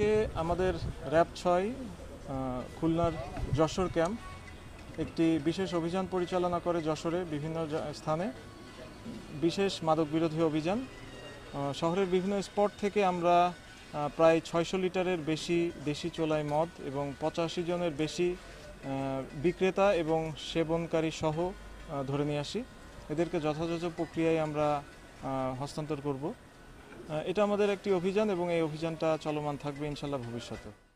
আজকে আমাদের র্যাব ছয় খুলনার যশোর ক্যাম্প, একটি বিশেষ অভিযান পরিচালনা করে যশোরে বিভিন্ন স্থানে। বিশেষ মাদক বিরোধী অভিযান শহরের বিভিন্ন স্পট থেকে আমরা প্রায় ছয়শো লিটারের বেশি দেশি চোলাই মদ এবং পঁচাশি জনের বেশি বিক্রেতা এবং সেবনকারী সহ ধরে নিয়ে আসি। এদেরকে যথাযথ প্রক্রিয়ায় আমরা হস্তান্তর করব। এটা আমাদের একটি অভিযান এবং এই অভিযানটা চলমান থাকবে ইনশাল্লাহ ভবিষ্যতে।